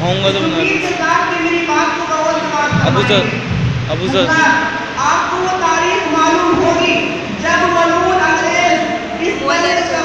ہوں گا تو ابو سر ابو سر۔ آپ کو وہ تاریخ معلوم ہوگی جب ملون انگریز اس وجہ سے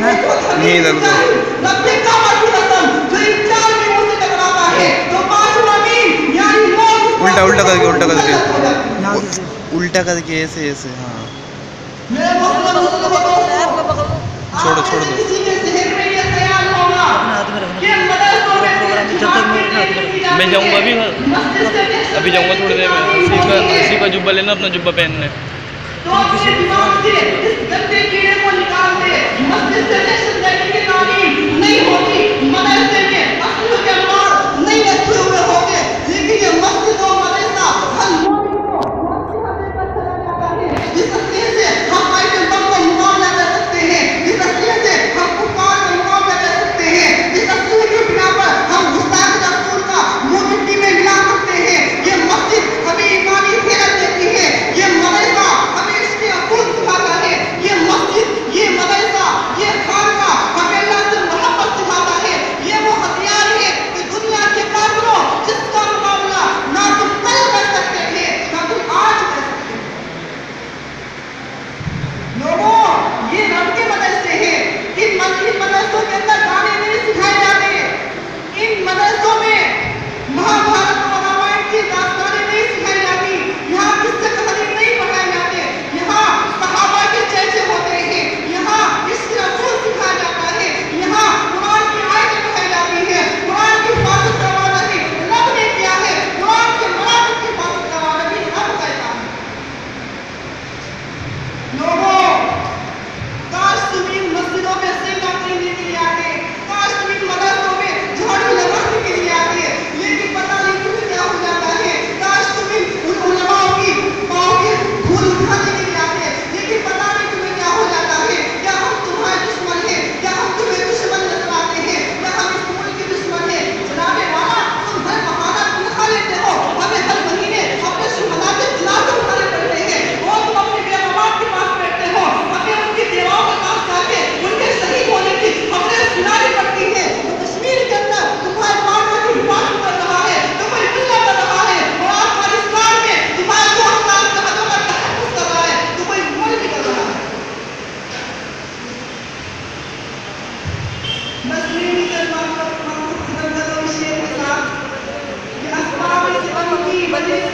نہیں ادھر الٹا الٹا کر کے الٹا کر کے الٹا کر کے ایسے ایسے ہاں چھوڑو چھوڑ دو میں جاؤں گا ابھی ابھی جاؤں گا تھوڑی دیر میں اسی کا اسی کا جبہ لینا اپنا جبہ پہننے نہیں ہوتی مدرسے میں اصل جماعت بدل